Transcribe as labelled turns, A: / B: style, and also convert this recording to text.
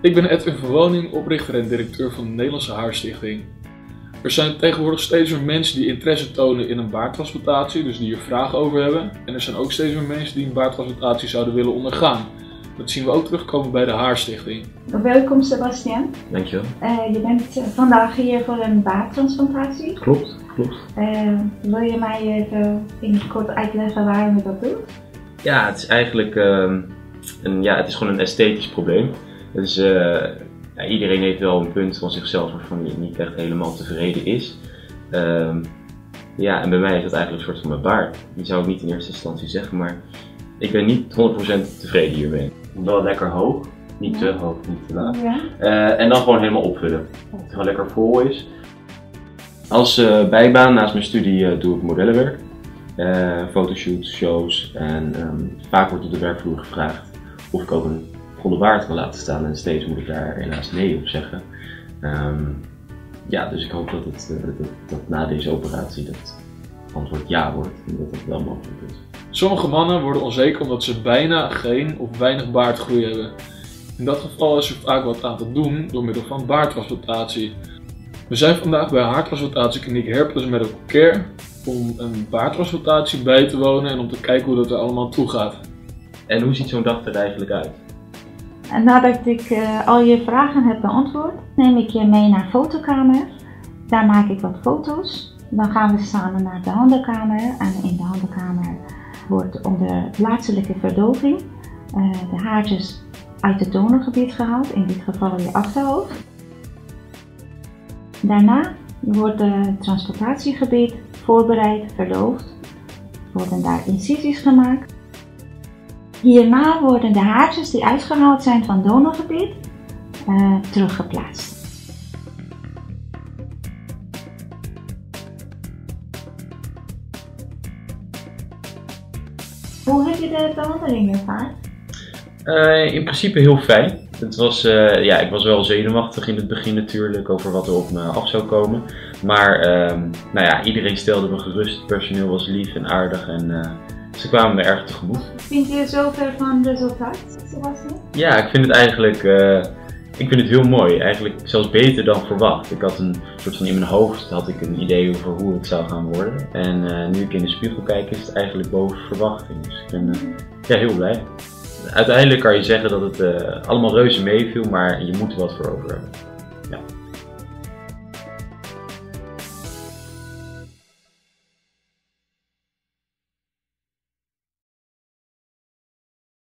A: Ik ben Edwin van Woning, oprichter en directeur van de Nederlandse Haarstichting. Er zijn tegenwoordig steeds meer mensen die interesse tonen in een baardtransplantatie, dus die er vragen over hebben. En er zijn ook steeds meer mensen die een baardtransplantatie zouden willen ondergaan. Dat zien we ook terugkomen bij de Haarstichting.
B: Welkom Sebastian.
C: Dankjewel.
B: Uh, je bent vandaag hier voor een baardtransplantatie.
C: Klopt, klopt.
B: Uh, wil je mij even in het kort uitleggen waarom je dat doet?
C: Ja, het is eigenlijk ehm, een, ja, het is gewoon een esthetisch probleem. Dus ja, iedereen heeft wel een punt van zichzelf waarvan hij niet echt helemaal tevreden is. Um, ja, en bij mij is dat eigenlijk een soort van mijn baard. Die zou ik niet in eerste instantie zeggen, maar ik ben niet 100% tevreden hiermee. Wel lekker hoog, niet
B: Ja.
C: te hoog, niet te laag.
B: Ja.
C: Eh, en dan gewoon helemaal opvullen. Dat het gewoon lekker vol is. Als eh, bijbaan naast mijn studie eh, doe ik modellenwerk. Eh, fotoshoots, shows en ehm, vaak wordt op de werkvloer gevraagd of ik ook een volle baard kan laten staan. En steeds moet ik daar helaas nee op zeggen. Ehm, ja, dus ik hoop dat, het, eh, dat, dat na deze operatie dat antwoord ja wordt en dat dat wel mogelijk is.
A: Sommige mannen worden onzeker omdat ze bijna geen of weinig baardgroei hebben. In dat geval is er vaak wat aan te doen door middel van baardtransplantatie. We zijn vandaag bij haartransplantatiekliniek Herpes Medical Care om een baardtransplantatie bij te wonen en om te kijken hoe dat er allemaal toe gaat.
C: En hoe ziet zo'n dag er eigenlijk uit?
B: En nadat ik eh, al je vragen heb beantwoord, neem ik je mee naar fotokamer. Daar maak ik wat foto's. Dan gaan we samen naar de handenkamer. En in de handenkamer wordt onder plaatselijke verdoving eh, de haartjes uit het donorgebied gehaald, in dit geval je achterhoofd. Daarna wordt het transplantatiegebied voorbereid, verdoofd. Worden daar incisies gemaakt. Hierna worden de haartjes die uitgehaald zijn van donorgebied eh, teruggeplaatst. Hoe heb je de behandeling ervaren?
C: Eh, in principe heel fijn. Het was, eh, ja, ik was wel zenuwachtig in het begin natuurlijk over wat er op me af zou komen. Maar ehm, nou ja, iedereen stelde me gerust. Het personeel was lief en aardig en ze kwamen me erg tegemoet.
B: Vind je zover van resultaat, Sebastian?
C: Ja, ik vind het eigenlijk eh, ik vind het heel mooi. Eigenlijk zelfs beter dan verwacht. Ik had een soort van in mijn hoofd had ik een idee over hoe het zou gaan worden. En eh, nu ik in de spiegel kijk is het eigenlijk boven verwachting. Dus ik ben eh, ja, heel blij. Uiteindelijk kan je zeggen dat het allemaal reuze meeviel, maar je moet er wat voor over hebben. Ja.